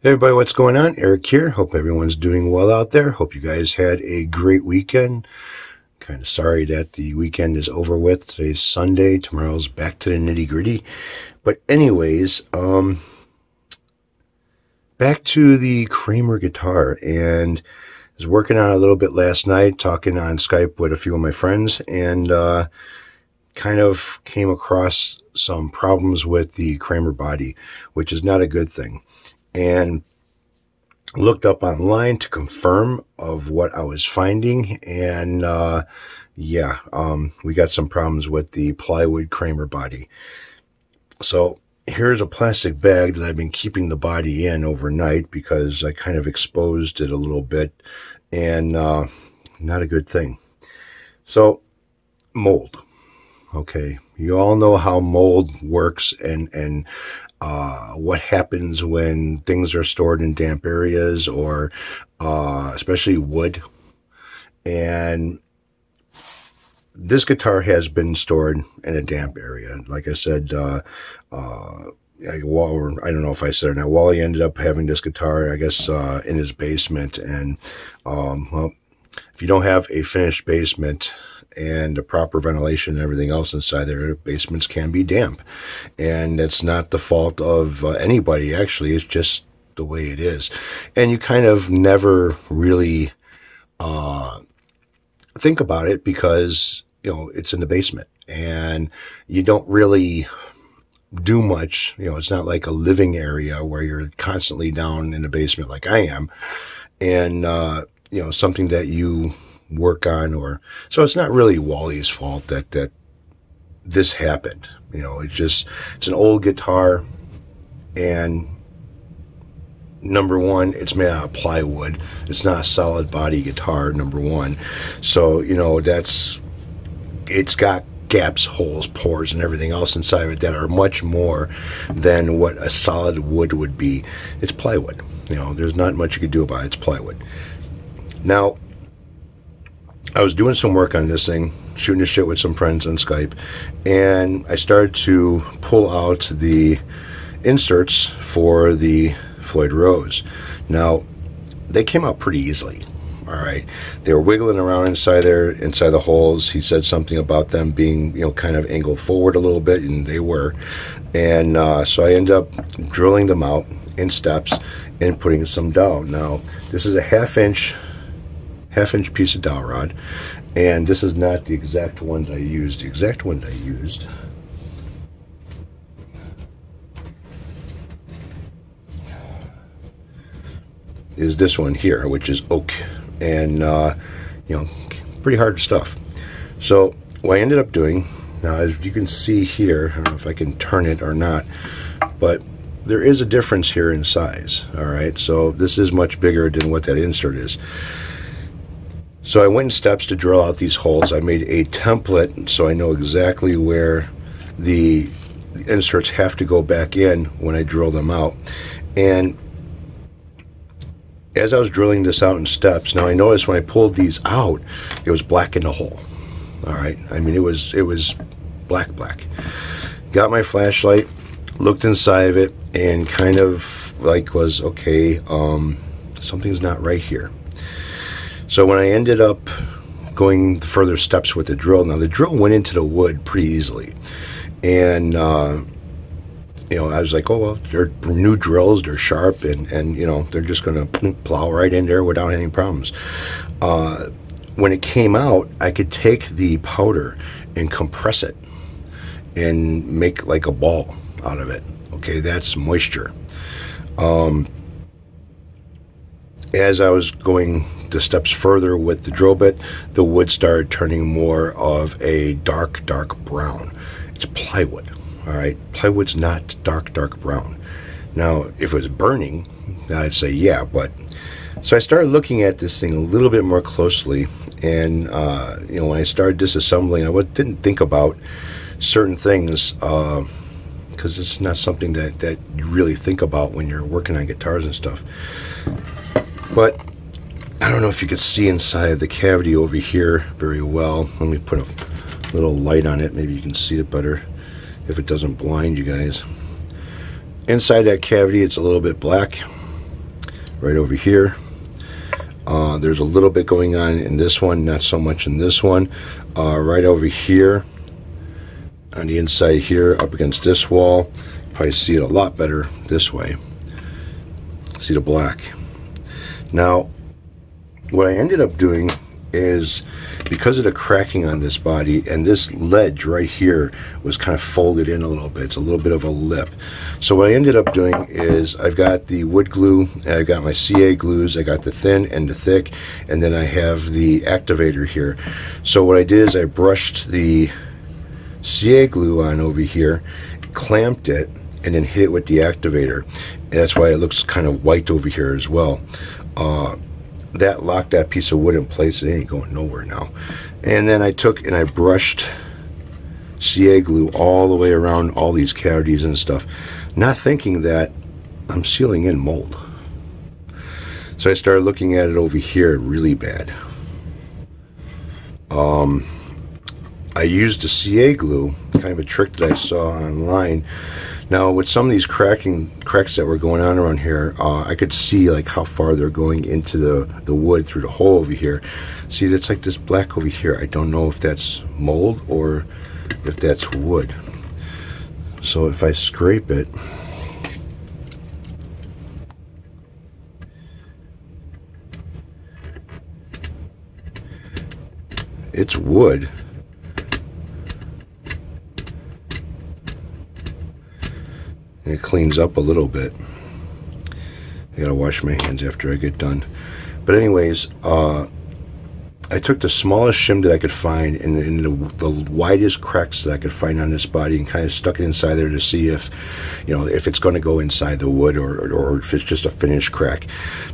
Hey everybody, what's going on? Eric here. Hope everyone's doing well out there. Hope you guys had a great weekend. Kind of sorry that the weekend is over with. Today's Sunday. Tomorrow's back to the nitty gritty. But anyways, um, back to the Kramer guitar and was working on a little bit last night, talking on Skype with a few of my friends, and uh, kind of came across some problems with the Kramer body, which is not a good thing and looked up online to confirm of what I was finding. And uh, yeah, um, we got some problems with the plywood Kramer body. So here's a plastic bag that I've been keeping the body in overnight because I kind of exposed it a little bit and uh, not a good thing. So mold. Okay, you all know how mold works and and uh, what happens when things are stored in damp areas or uh, especially wood. And this guitar has been stored in a damp area. Like I said, uh, uh, I, well, I don't know if I said it now. Wally ended up having this guitar, I guess, uh, in his basement. And, um, well, if you don't have a finished basement, and the proper ventilation and everything else inside their basements can be damp. And it's not the fault of uh, anybody, actually, it's just the way it is. And you kind of never really uh, think about it because, you know, it's in the basement and you don't really do much. You know, it's not like a living area where you're constantly down in the basement like I am. And, uh, you know, something that you work on or so it's not really Wally's fault that that this happened. You know, it's just it's an old guitar and number one, it's made out of plywood. It's not a solid body guitar, number one. So, you know, that's it's got gaps, holes, pores, and everything else inside of it that are much more than what a solid wood would be. It's plywood. You know, there's not much you could do about it. It's plywood. Now, I was doing some work on this thing, shooting the shit with some friends on Skype, and I started to pull out the inserts for the Floyd Rose. Now, they came out pretty easily. All right, they were wiggling around inside there, inside the holes. He said something about them being, you know, kind of angled forward a little bit, and they were. And uh, so I ended up drilling them out in steps and putting some down. Now, this is a half inch half inch piece of dowel rod and this is not the exact one that I used. The exact one that I used is this one here which is oak and uh, you know pretty hard stuff. So what I ended up doing now as you can see here I don't know if I can turn it or not but there is a difference here in size all right? So this is much bigger than what that insert is so I went in steps to drill out these holes. I made a template so I know exactly where the inserts have to go back in when I drill them out. And as I was drilling this out in steps, now I noticed when I pulled these out, it was black in the hole. All right. I mean, it was, it was black, black. Got my flashlight, looked inside of it and kind of like was, okay, um, something's not right here. So when I ended up going further steps with the drill, now the drill went into the wood pretty easily. And, uh, you know, I was like, oh, well, they're new drills, they're sharp, and, and you know, they're just going to plow right in there without any problems. Uh, when it came out, I could take the powder and compress it and make like a ball out of it. Okay, that's moisture. Um, as I was going the steps further with the drill bit, the wood started turning more of a dark, dark brown. It's plywood, all right? Plywood's not dark, dark brown. Now, if it was burning, I'd say yeah, but so I started looking at this thing a little bit more closely, and uh, you know, when I started disassembling, I didn't think about certain things because uh, it's not something that that you really think about when you're working on guitars and stuff. But I don't know if you could see inside the cavity over here very well. Let me put a little light on it. Maybe you can see it better if it doesn't blind you guys. Inside that cavity, it's a little bit black. right over here. Uh, there's a little bit going on in this one, not so much in this one. Uh, right over here, on the inside here, up against this wall, probably see it a lot better this way. See the black. Now, what I ended up doing is because of the cracking on this body and this ledge right here was kind of folded in a little bit it's a little bit of a lip. So what I ended up doing is I've got the wood glue I've got my CA glues I got the thin and the thick and then I have the activator here. So what I did is I brushed the CA glue on over here clamped it and then hit it with the activator that's why it looks kind of white over here as well uh, that locked that piece of wood in place. It ain't going nowhere now. And then I took and I brushed CA glue all the way around all these cavities and stuff, not thinking that I'm sealing in mold. So I started looking at it over here really bad. Um, I used a CA glue, kind of a trick that I saw online now, with some of these cracking cracks that were going on around here, uh, I could see like how far they're going into the, the wood through the hole over here. See, that's like this black over here. I don't know if that's mold or if that's wood. So if I scrape it, it's wood. And it cleans up a little bit. I gotta wash my hands after I get done. But anyways, uh, I took the smallest shim that I could find and, and the, the, widest cracks that I could find on this body and kind of stuck it inside there to see if, you know, if it's going to go inside the wood or, or, if it's just a finished crack.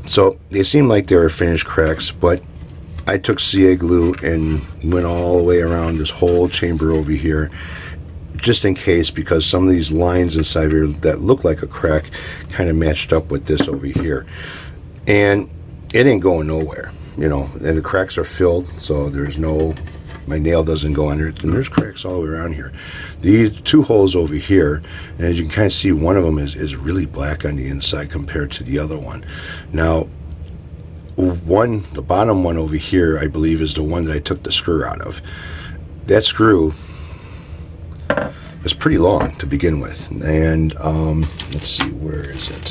So they seem like they were finished cracks, but I took CA glue and went all the way around this whole chamber over here just in case because some of these lines inside here that look like a crack kind of matched up with this over here. And it ain't going nowhere you know and the cracks are filled so there's no my nail doesn't go under it and there's cracks all the way around here. These two holes over here and as you can kind of see one of them is, is really black on the inside compared to the other one. Now one the bottom one over here I believe is the one that I took the screw out of. That screw it's pretty long to begin with. And um, let's see, where is it?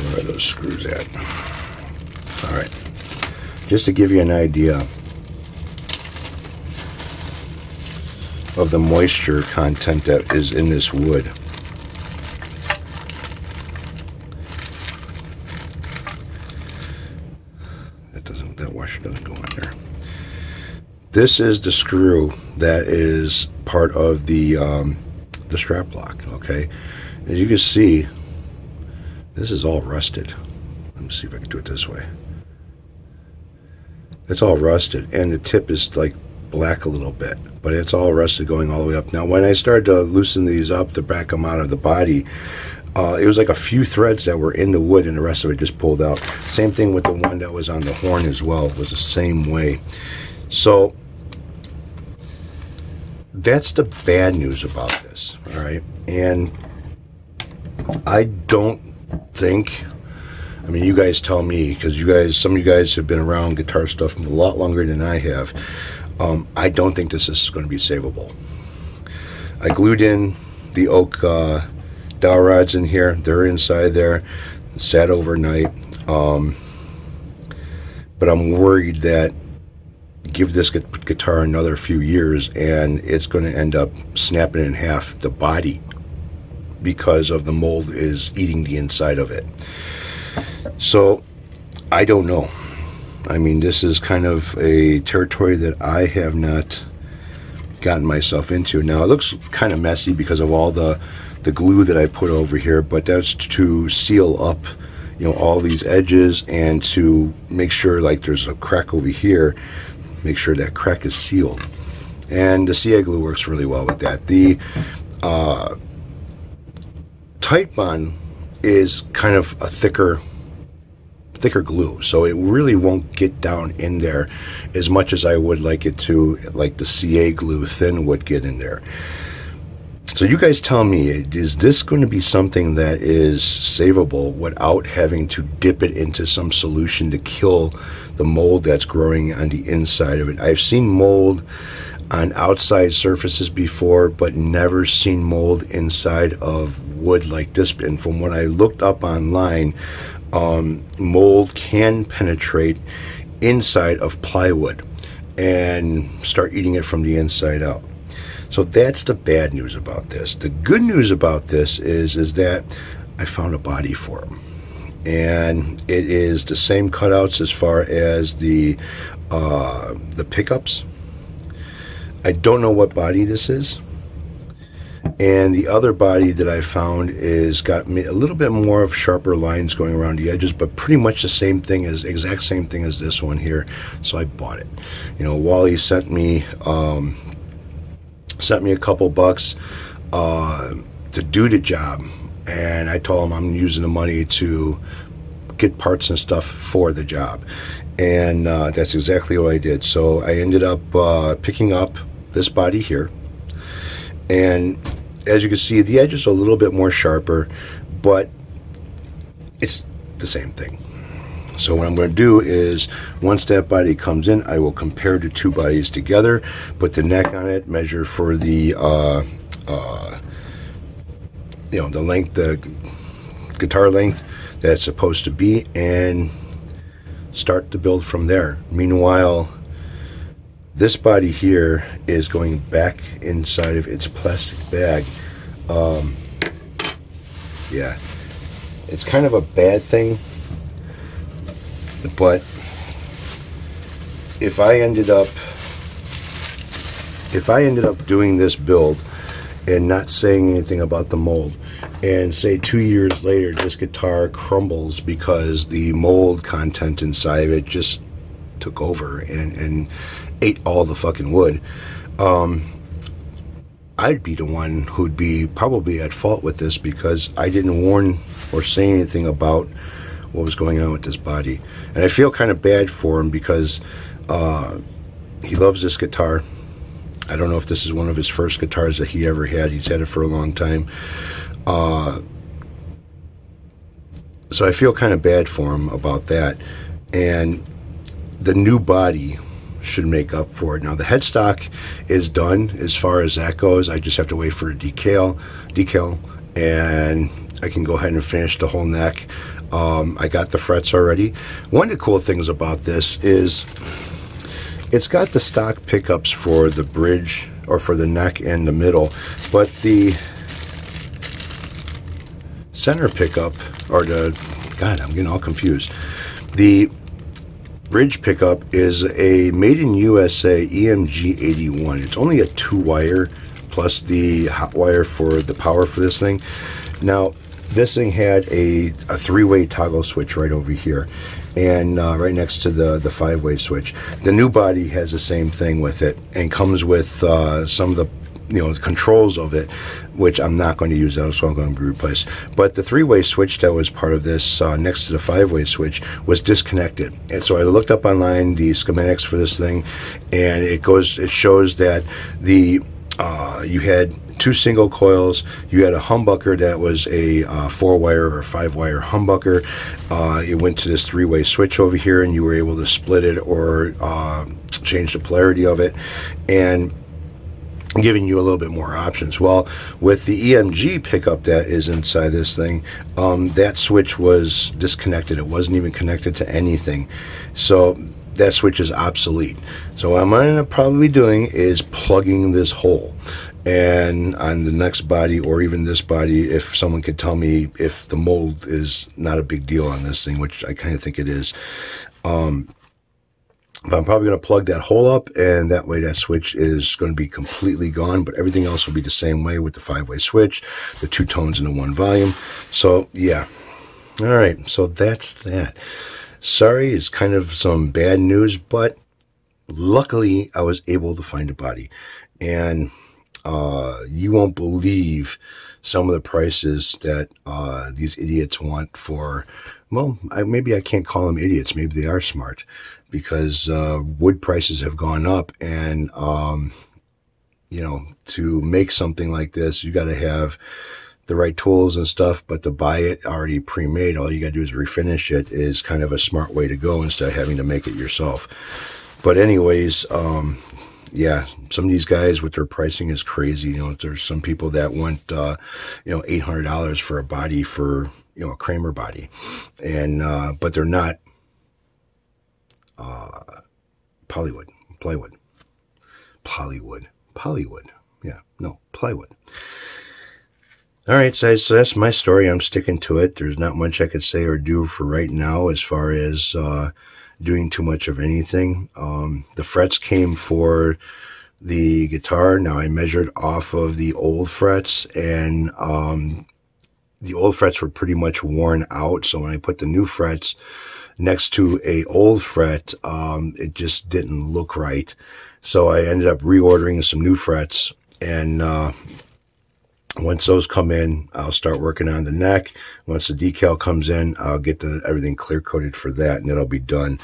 Where are those screws at? All right, just to give you an idea of the moisture content that is in this wood. That doesn't, that washer doesn't go on there. This is the screw that is part of the um, the strap lock. Okay, as you can see, this is all rusted. Let me see if I can do it this way. It's all rusted, and the tip is like black a little bit, but it's all rusted going all the way up. Now, when I started to loosen these up to back them out of the body, uh, it was like a few threads that were in the wood, and the rest of it just pulled out. Same thing with the one that was on the horn as well. It was the same way. So that's the bad news about this, all right? And I don't think, I mean, you guys tell me, because you guys, some of you guys have been around guitar stuff a lot longer than I have. Um, I don't think this is going to be savable. I glued in the oak uh, dowel rods in here. They're inside there. Sat overnight. Um, but I'm worried that give this guitar another few years and it's going to end up snapping in half the body because of the mold is eating the inside of it. So I don't know. I mean, this is kind of a territory that I have not gotten myself into. Now it looks kind of messy because of all the the glue that I put over here, but that's to seal up, you know, all these edges and to make sure like there's a crack over here make sure that crack is sealed. And the CA glue works really well with that. The uh, Titebond is kind of a thicker thicker glue so it really won't get down in there as much as I would like it to like the CA glue thin would get in there So you guys tell me, is this going to be something that is savable without having to dip it into some solution to kill the mold that's growing on the inside of it? I've seen mold on outside surfaces before, but never seen mold inside of wood like this. And from what I looked up online, um, mold can penetrate inside of plywood and start eating it from the inside out. So that's the bad news about this. The good news about this is is that I found a body for him. And it is the same cutouts as far as the uh, the pickups. I don't know what body this is. And the other body that I found is got me a little bit more of sharper lines going around the edges, but pretty much the same thing as exact same thing as this one here. So I bought it. You know, Wally sent me um, sent me a couple bucks uh, to do the job, and I told him I'm using the money to get parts and stuff for the job, and uh, that's exactly what I did. So I ended up uh, picking up this body here, and as you can see, the edge is a little bit more sharper, but it's the same thing. So what I'm going to do is once that body comes in, I will compare the two bodies together, put the neck on it, measure for the, uh, uh, you know, the length, the guitar length that it's supposed to be, and start to build from there. Meanwhile, this body here is going back inside of its plastic bag. Um, yeah, it's kind of a bad thing but if I ended up if I ended up doing this build and not saying anything about the mold and say two years later this guitar crumbles because the mold content inside of it just took over and, and ate all the fucking wood um, I'd be the one who'd be probably at fault with this because I didn't warn or say anything about what was going on with his body. And I feel kind of bad for him because uh, he loves this guitar. I don't know if this is one of his first guitars that he ever had. He's had it for a long time. Uh, so I feel kind of bad for him about that. And the new body should make up for it. Now the headstock is done as far as that goes. I just have to wait for a decal, decal, and I can go ahead and finish the whole neck. Um, I got the frets already. One of the cool things about this is it's got the stock pickups for the bridge or for the neck and the middle, but the center pickup or the God, I'm getting all confused. The bridge pickup is a made in USA EMG 81. It's only a two wire plus the hot wire for the power for this thing. Now, this thing had a, a three-way toggle switch right over here and uh, right next to the, the five-way switch. The new body has the same thing with it and comes with uh, some of the you know the controls of it which I'm not going to use. That so I'm going to be replaced but the three-way switch that was part of this uh, next to the five-way switch was disconnected. And so I looked up online the schematics for this thing and it goes it shows that the uh, you had two single coils. You had a humbucker that was a uh, four wire or five wire humbucker. Uh, it went to this three way switch over here, and you were able to split it or uh, change the polarity of it. And giving you a little bit more options. Well, with the EMG pickup that is inside this thing, um, that switch was disconnected. It wasn't even connected to anything. So that switch is obsolete. So what I'm going to probably be doing is plugging this hole and on the next body or even this body if someone could tell me if the mold is not a big deal on this thing which i kind of think it is um, but i'm probably going to plug that hole up and that way that switch is going to be completely gone but everything else will be the same way with the five way switch the two tones and the one volume. So yeah. All right so that's that. Sorry it's kind of some bad news but luckily i was able to find a body. And uh, you won't believe some of the prices that uh, these idiots want for. Well, I, maybe I can't call them idiots. Maybe they are smart because uh, wood prices have gone up, and um, you know, to make something like this, you got to have the right tools and stuff, but to buy it already pre-made, all you got to do is refinish it is kind of a smart way to go instead of having to make it yourself. But anyways, um, yeah, some of these guys with their pricing is crazy. You know, there's some people that want, uh, you know, eight hundred dollars for a body for you know a Kramer body, and uh, but they're not uh, polywood, plywood, polywood, polywood. Yeah, no plywood. All right, so, so that's my story. I'm sticking to it. There's not much I could say or do for right now as far as uh, doing too much of anything. Um, the frets came for the guitar. Now I measured off of the old frets and um, the old frets were pretty much worn out. So when I put the new frets next to a old fret, um, it just didn't look right. So I ended up reordering some new frets and uh, once those come in, I'll start working on the neck. Once the decal comes in, I'll get the everything clear coated for that, and it'll be done.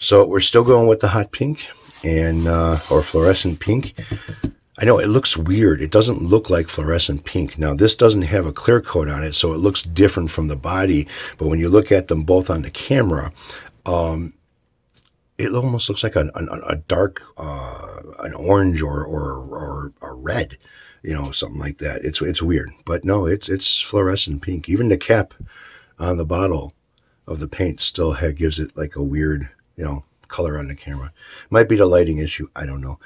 So we're still going with the hot pink and uh, or fluorescent pink. I know it looks weird. It doesn't look like fluorescent pink. Now this doesn't have a clear coat on it, so it looks different from the body. But when you look at them both on the camera, um, it almost looks like a, a, a dark, uh, an orange or, or, or a red you know, something like that. It's it's weird, but no, it's it's fluorescent pink. Even the cap on the bottle of the paint still gives it like a weird, you know, color on the camera. Might be the lighting issue. I don't know.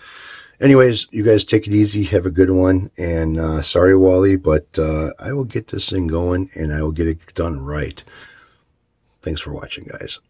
Anyways, you guys take it easy. Have a good one. And uh, sorry, Wally, but uh, I will get this thing going and I will get it done right. Thanks for watching, guys.